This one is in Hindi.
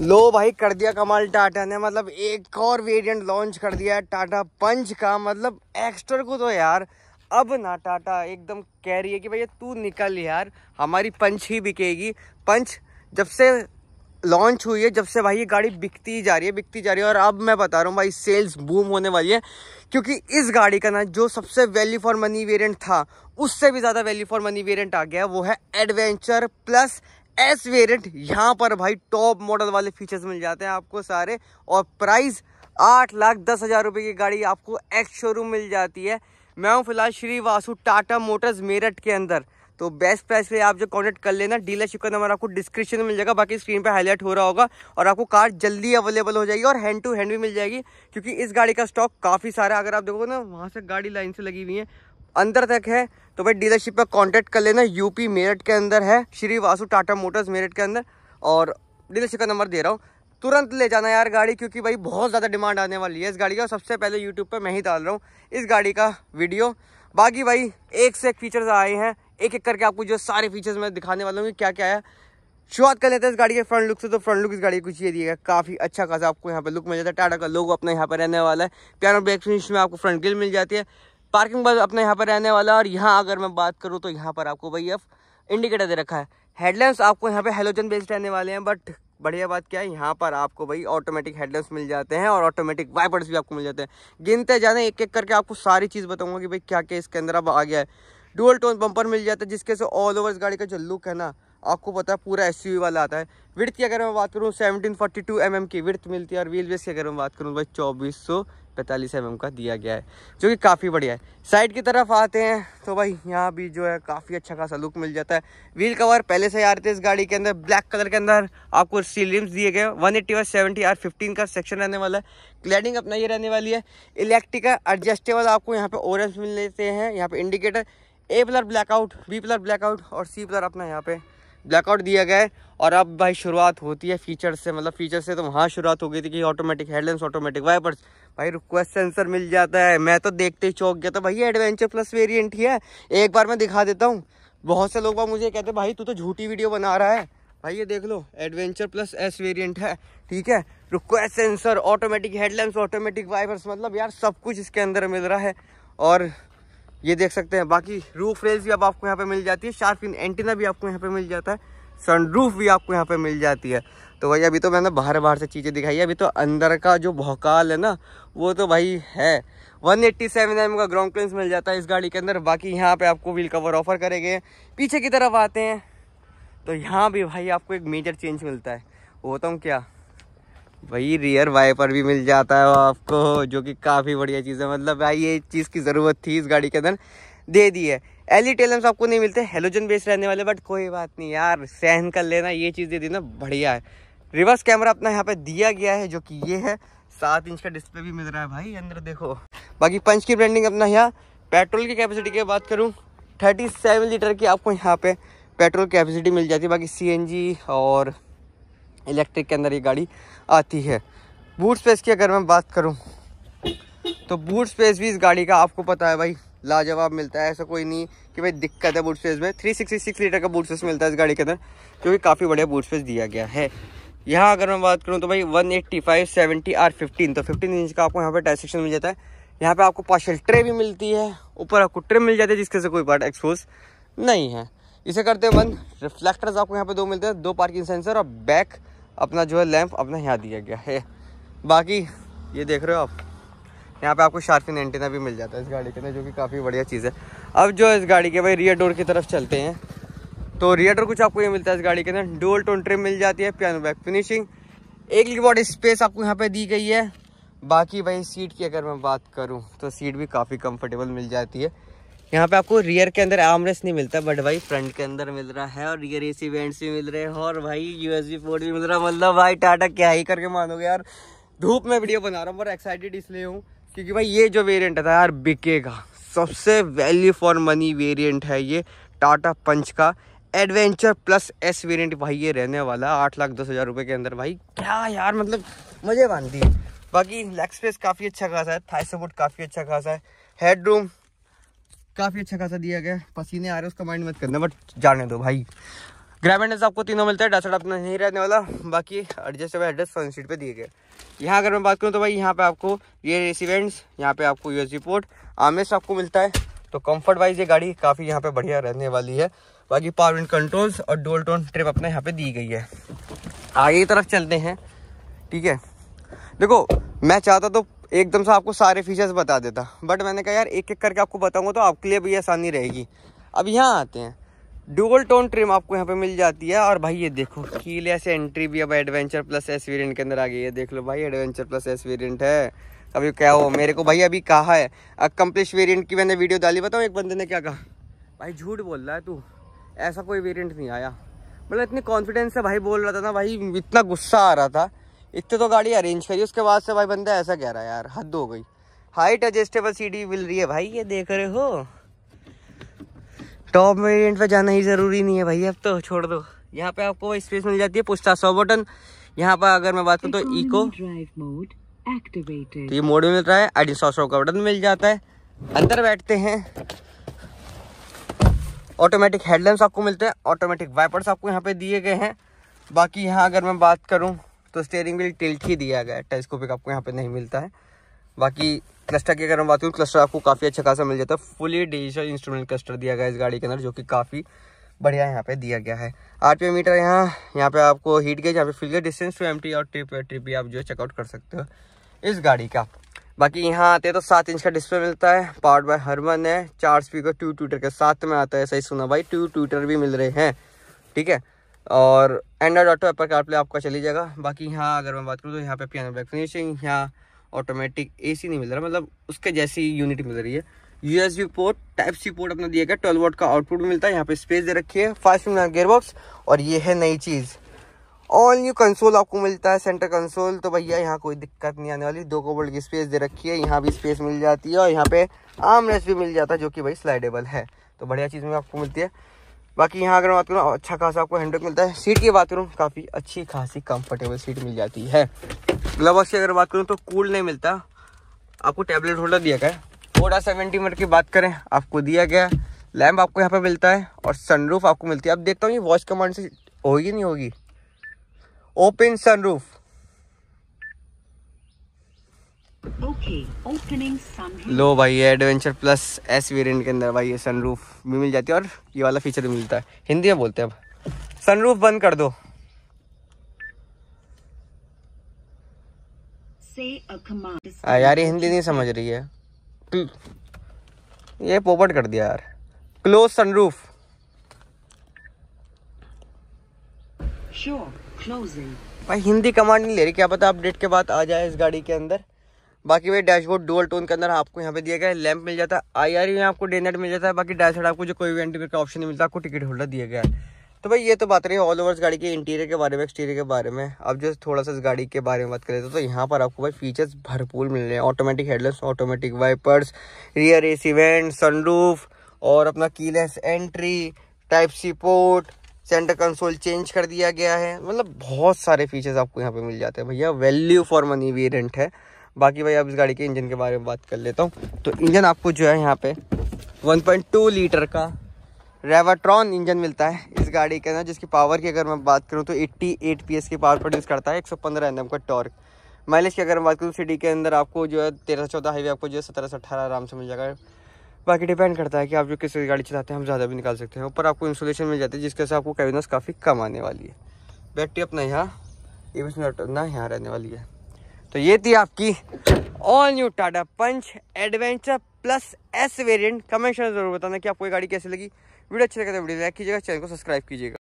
लो भाई, कर दिया कमाल टाटा ने। मतलब एक और वेरिएंट लॉन्च कर दिया है, टाटा पंच का। मतलब एक्स्टर को तो यार, अब ना टाटा एकदम कह रही है कि भैया, तू निकल यार, हमारी पंच ही बिकेगी। पंच, जब से लॉन्च हुई है, जब से भाई ये गाड़ी बिकती जा रही है, बिकती जा रही है, और अब मैं बता रहा हूँ भाई सेल्स बूम होने वाली है। क्योंकि इस गाड़ी का ना, जो सबसे वैल्यू फॉर मनी वेरिएंट था, उससे भी ज़्यादा वैल्यू फॉर मनी वेरिएंट आ गया, वो है एडवेंचर प्लस एस वेरिएंट यहाँ पर भाई टॉप मॉडल वाले फीचर्स मिल जाते हैं आपको सारे। और प्राइस आठ लाख दस हज़ार रुपये की गाड़ी आपको एक्स शोरूम मिल जाती है। मैं हूँ फ़िलहाल श्री वासु टाटा मोटर्स मेरठ के अंदर। तो बेस्ट प्राइस पे आप जो कॉन्टेक्ट कर लेना डीलरशिप का नंबर आपको डिस्क्रिप्शन में मिल जाएगा, बाकी स्क्रीन पे हाईलाइट हो रहा होगा। और आपको कार जल्दी अवेलेबल हो जाएगी और हैंड टू हैंड भी मिल जाएगी, क्योंकि इस गाड़ी का स्टॉक काफ़ी सारा अगर आप देखोगे ना, वहाँ से गाड़ी लाइन से लगी हुई है। अंदर तक है तो भाई डीलरशिप पर कॉन्टैक्ट कर लेना यूपी मेरठ के अंदर है, श्री वासु टाटा मोटर्स मेरठ के अंदर, और डीलरशिप का नंबर दे रहा हूँ। तुरंत ले जाना यार गाड़ी, क्योंकि भाई बहुत ज़्यादा डिमांड आने वाली है इस गाड़ी का सबसे पहले यूट्यूब पर मैं ही डाल रहा हूँ इस गाड़ी का वीडियो बाकी भाई, एक से एक फीचर्स आए हैं, एक एक करके आपको जो सारे फीचर्स मैं दिखाने वाला हूँ कि क्या क्या है। शुरुआत कर लेते हैं इस गाड़ी के फ्रंट लुक से तो फ्रंट लुक इस गाड़ी कुछ ये दिएगा, काफ़ी अच्छा खासा आपको यहाँ पर लुक मिल जाता है टाटा का लोगो अपने यहाँ पर रहने वाला है। पियानो ब्रेक फिनिश में आपको फ्रंट गिल मिल जाती है। पार्किंग बस अपने यहाँ पर रहने वाला और यहाँ अगर मैं बात करूँ तो यहाँ पर आपको भाई इंडिकेटर दे रखा है। हेडलाइंस आपको यहाँ पे हेलोजन बेस्ड रहने वाले हैं बट बढ़िया बात क्या है, यहाँ पर आपको भाई ऑटोमेटिक हेडलाइट्स मिल जाते हैं और ऑटोमेटिक वाइपर्स भी आपको मिल जाते हैं। गिनते जाने एक एक करके आपको सारी चीज़ बताऊँगा कि भाई क्या क्या इसके अंदर अब आ गया है। डुअल टोन बम्पर मिल जाता है, जिसके से ऑल ओवर गाड़ी का जो लुक है ना, आपको पता है पूरा एसयूवी वाला आता है। विर्थ की अगर मैं बात करूँ सेवनटीन फोर्टी टू की विर्थ मिलती है और व्हील बेस की अगर मैं बात करूँ, भाई चौबीस सौ पैंतालीस एम का दिया गया है, जो कि काफ़ी बढ़िया है। साइड की तरफ़ आते हैं तो भाई यहाँ भी जो है काफ़ी अच्छा खासा लुक मिल जाता है। व्हील कवर पहले से आ रहे थे इस गाड़ी के अंदर ब्लैक कलर के अंदर, आपको स्टील रिम्स दिए गए। One eighty one seventy R fifteen का सेक्शन रहने वाला है। क्लैडिंग अपना ये रहने वाली है। इलेक्ट्रिक एडजस्टेबल आपको यहाँ पे ऑरेंज मिल लेते हैं, यहाँ पे indicator A pillar blackout B pillar blackout और सी प्लर अपना यहाँ पे ब्लैकआउट दिया गया है। और अब भाई शुरुआत होती है फीचर से मतलब फीचर से तो वहाँ शुरुआत हो गई थी कि ऑटोमेटिक हेडलाइंस ऑटोमेटिक वाइपर्स भाई रिक्वेस्ट सेंसर मिल जाता है। मैं तो देखते ही चौक गया तो भाई एडवेंचर प्लस वेरिएंट ही है। एक बार मैं दिखा देता हूँ। बहुत से लोग मुझे कहते भाई, तू तो झूठी वीडियो बना रहा है। भाई, ये देख लो एडवेंचर प्लस एस वेरिएंट है, ठीक है? Request sensor automatic headlines automatic wipers मतलब यार सब कुछ इसके अंदर मिल रहा है। और ये देख सकते हैं, बाकी रूफ रेल्स भी अब आपको यहाँ पे मिल जाती है शार्पिन एंटीना भी आपको यहाँ पे मिल जाता है सनरूफ भी आपको यहाँ पे मिल जाती है। तो भाई, अभी तो मैंने बाहर बाहर से चीज़ें दिखाई है, अभी तो अंदर का जो भौकाल है ना, वो तो भाई है। 187 एट्टी का ग्राउंड क्लेंस मिल जाता है इस गाड़ी के अंदर, बाकी यहाँ पे आपको व्हील कवर ऑफ़र करेंगे। पीछे की तरफ़ आते हैं तो यहाँ भी भाई आपको एक मेजर चेंज मिलता है, वो तो क्या? भाई रियर वाइपर भी मिल जाता है आपको, जो कि काफ़ी बढ़िया चीज़ है। मतलब भाई, ये चीज़ की ज़रूरत थी इस गाड़ी के अंदर, दे दी है। एलई टेलम्स आपको नहीं मिलते हेलोजन बेस रहने वाले बट कोई बात नहीं यार, सहन कर लेना, ये चीज़ दे दी ना, बढ़िया है। रिवर्स कैमरा अपना यहाँ पे दिया गया है, जो कि ये है। सात इंच का डिस्प्ले भी मिल रहा है भाई, अंदर देखो। बाकी पंच की ब्रांडिंग अपना यहाँ पेट्रोल की कैपेसिटी की बात करूँ थर्टी सेवन लीटर की आपको यहाँ पे पेट्रोल कैपेसिटी मिल जाती है। बाकी सीएनजी और इलेक्ट्रिक के अंदर ये गाड़ी आती है। बूट स्पेस की अगर मैं बात करूँ तो बूट स्पेस भी इस गाड़ी का आपको पता है भाई, लाजवाब मिलता है। ऐसा कोई नहीं कि भाई दिक्कत है बूट स्पेस में। 366 लीटर का बूट स्पेस मिलता है इस गाड़ी के अंदर, जो काफ़ी बढ़िया बूट स्पेस दिया गया है। यहाँ अगर मैं बात करूँ तो भाई 185 70 आर 15 तो 15 इंच का आपको यहाँ पे टायर सेक्शन मिल जाता है। यहाँ पे आपको पार्शल ट्रे भी मिलती है, ऊपर आपको ट्रे मिल जाती है, जिसके से कोई पार्ट एक्सपोज नहीं है। इसे करते बंद रिफ्लेक्टर्स आपको यहाँ पे दो मिलते हैं, दो पार्किंग सेंसर और बैक अपना जो है लैंप अपना यहाँ दिया गया है। बाकी ये देख रहे हो आप, यहाँ पे आपको शार्पिन एंटीना भी मिल जाता है इस गाड़ी के अंदर जो कि काफ़ी बढ़िया चीज़ है। अब जो इस गाड़ी के भाई रियर डोर की तरफ़ चलते हैं। तो रियर डोर कुछ आपको ये मिलता है इस गाड़ी के अंदर। डोल टोन ट्रिम मिल जाती है पियानो बैक फिनिशिंग एक बॉडी स्पेस आपको यहाँ पे दी गई है। बाकी भाई सीट की अगर मैं बात करूँ तो सीट भी काफ़ी कम्फर्टेबल मिल जाती है। यहाँ पे आपको रियर के अंदर आमरेस नहीं मिलता बट भाई फ्रंट के अंदर मिल रहा है और रियर एसी वेंट्स भी मिल रहे हैं और भाई यूएसबी पोर्ट भी मिल रहा है। मतलब भाई टाटा क्या ही करके मानोगे यार? धूप में वीडियो बना रहा हूँ और एक्साइटेड इसलिए हूँ क्योंकि भाई ये जो वेरियंट था यार, बिकेगा। सबसे वैल्यू फॉर मनी वेरियंट है ये टाटा पंच का। एडवेंचर प्लस एस वेरियंट भाई ये रहने वाला आठ लाख दस हज़ार रुपये के अंदर। भाई क्या यार मतलब मज़े है। बाकी लेग स्पेस काफ़ी अच्छा खासा है थाई सपोर्ट काफ़ी अच्छा खासा है। हेड रूम काफ़ी अच्छा खासा दिया गया पसीने आ रहे हैं, उसका माइंड मत करना, बट जाने दो भाई। ग्रामेंडस आपको तीनों मिलता है डसट अपना नहीं रहने वाला। बाकी adjust adjustable headrest front seat पे दिए गए। यहाँ अगर मैं बात करूँ तो भाई, यहाँ पे आपको ये रेसिवेंट्स यहाँ पे आपको यूएसबी पोर्ट आमेस आपको मिलता है। तो कंफर्ट वाइज ये गाड़ी काफ़ी यहाँ पे बढ़िया रहने वाली है। बाकी पावर विंड कंट्रोल्स और डोल टोन ट्रिप अपने यहाँ पे दी गई है। आगे की तरफ़ चलते हैं, ठीक है? देखो, मैं चाहता तो एकदम से आपको सारे फीचर्स बता देता। बट मैंने कहा, यार एक एक करके आपको बताऊँगा तो आपके लिए भी आसानी रहेगी। अब यहाँ आते हैं। डुअल टोन ट्रिम आपको यहाँ पे मिल जाती है। और भाई, ये देखो, कीले से एंट्री भी अब एडवेंचर प्लस एस वेरियंट के अंदर आ गई है। देख लो भाई एडवेंचर प्लस एस वेरियंट है। अभी क्या हो मेरे को भाई अभी कहा है अकम्प्लिश वेरियंट की मैंने वीडियो डाली। बताऊँ एक बंदे ने क्या कहा? भाई, झूठ बोल रहा है तू। ऐसा कोई वेरियंट नहीं आया। मतलब इतनी कॉन्फिडेंस से भाई बोल रहा था ना, भाई, इतना गुस्सा आ रहा था। इतने तो गाड़ी अरेंज करी उसके बाद से भाई बंदा ऐसा कह रहा है यार हद हो गई। हाइट एडजस्टेबल सीडी मिल रही है भाई ये देख रहे हो। टॉप वेरिएंट पे जाना ही ज़रूरी नहीं है भाई अब तो छोड़ दो। यहाँ पे आपको स्पेस मिल जाती है पुस्ता सौ बटन। यहाँ पर अगर मैं बात करूँ तो इको तो ये मोड में मिल रहा है एडी सौ सौ का बटन मिल जाता है। अंदर बैठते हैं। ऑटोमेटिक हेडलैम्प्स आपको मिलते हैं ऑटोमेटिक वाइपर्स आपको यहाँ पे दिए गए हैं। बाकी यहाँ अगर मैं बात करूँ तो स्टेयरिंग व्हील टिल्ट ही दिया गया है। टेलीस्कोपिक आपको यहाँ पे नहीं मिलता है। बाकी क्लस्टर की अगर मैं बात करूँ क्लस्टर आपको काफ़ी अच्छा खासा मिल जाता है। फुली डिजिटल इंस्ट्रूमेंट क्लस्टर दिया गया इस गाड़ी के अंदर, जो कि काफ़ी बढ़िया यहाँ पे दिया गया है। आठ मीटर यहाँ यहाँ पे आपको हीट गेज यहाँ पे fill gauge distance to M और ट्रिप ट्रिप भी आप जो है चेकआउट कर सकते हो इस गाड़ी का। बाकी यहाँ आते हैं तो सात इंच का डिस्प्ले मिलता है। पावर्ड बाय हरमन है। चार स्पीकर टू ट्विटर के साथ में आता है। सही सुना भाई टू ट्विटर भी मिल रहे हैं। ठीक है? और एंड्रॉइड ऑटो एप्पल कारप्ले आपका चली जाएगा। बाकी यहाँ अगर मैं बात करूँ तो यहाँ पे पियानो बैक फिनिशिंग यहाँ ऑटोमेटिक एसी नहीं मिल रहा। मतलब उसके जैसी यूनिट मिल रही है। USB port type C port अपना दिया गया। ट्वेल्व वोट का आउटपुट मिलता है। यहाँ पे स्पेस दे रखी है। फाइव स्पीड गेयर बॉक्स और ये है नई चीज़। ऑल न्यू कंसोल आपको मिलता है सेंटर कंसोल तो भैया, यहाँ कोई दिक्कत नहीं आने वाली। दो कोबल्ट की स्पेस दे रखी है। यहाँ भी स्पेस मिल जाती है और यहाँ पे आर्म रेस्ट भी मिल जाता है, जो कि भाई स्लाइडेबल है। तो बढ़िया चीज़ में आपको मिलती है। बाकी यहाँ अगर बात करूँ अच्छा खासा आपको हैंडल मिलता है। सीट की बात करूँ, काफ़ी अच्छी खासी कंफर्टेबल सीट मिल जाती है। ग्लव की अगर बात करूँ तो कूल नहीं मिलता। आपको टैबलेट होल्डर दिया गया है। सेवेंटी मिनट की बात करें, आपको दिया गया लैम्प आपको यहाँ पर मिलता है और सनरूफ आपको मिलती है। अब देखता हूँ ये वॉइस कमांड से होगी नहीं होगी। ओपन सनरूफ लो भाई ये एडवेंचर प्लस एस वेरिएंट के अंदर भाई ये सनरूफ भी मिल जाती है और ये वाला फीचर भी मिलता है। हिंदी में बोलते हैं अब। सनरूफ बंद कर दो। आ, यार ये हिंदी नहीं समझ रही है। ये पोपट कर दिया यार। क्लोज सनरूफ भाई हिंदी कमांड नहीं ले रही। क्या पता अपडेट के बाद आ जाए इस गाड़ी के अंदर। बाकी भाई डैशबोर्ड डुअल टोन के अंदर आपको यहाँ पे दिया गया है लैंप मिल जाता है आई आर में आपको डे नेट मिल जाता है, बाकी डैशबोर्ड आपको जो कोई भी एंटीरियर का ऑप्शन नहीं मिलता, आपको टिकट होल्डर दिया गया है। तो भाई ये तो बात रही ऑल ओवर गाड़ी के इंटीरियर के बारे में एक्सटीरियर के बारे में। अब जो थोड़ा सा इस गाड़ी के बारे में बात करें तो यहाँ पर आपको भाई फीचर्स भरपूर मिल रहे हैं। Automatic headlamps automatic wipers rear A C vent sunroof और अपना keyless entry type C port centre console change कर दिया गया है। मतलब बहुत सारे फीचर्स आपको यहाँ पे मिल जाते हैं। भैया वैल्यू फॉर मनी वेरियंट है। बाकी भाई, अब इस गाड़ी के इंजन के बारे में बात कर लेता हूँ। तो इंजन आपको जो है यहाँ पे 1.2 लीटर का रेवाट्रॉन इंजन मिलता है इस गाड़ी के अंदर, जिसकी पावर की अगर मैं बात करूँ तो 88 पीएस की पावर प्रोड्यूस करता है 115 एनएम का टॉर्क माइलेज की अगर मैं बात करूँ सिटी के अंदर आपको जो है तेरह से चौदह हाईवे आपको जो है सत्रह से अठारह आराम से मिल जाएगा। बाकी डिपेंड करता है कि आप जो किस गाड़ी चलाते हैं, हम ज़्यादा भी निकाल सकते हैं। ऊपर आपको इंसुलेशन मिल जाती है, जिसके से आपको कैबिनस काफ़ी कम आने वाली है। बैटरी अपना यहाँ ना यहाँ रहने वाली है। तो ये थी आपकी all new Tata Punch adventure plus S variant comment ज़रूर बताना कि आपको ये गाड़ी कैसी लगी। वीडियो अच्छी लगे तो वीडियो लाइक कीजिएगा, चैनल को सब्सक्राइब कीजिएगा।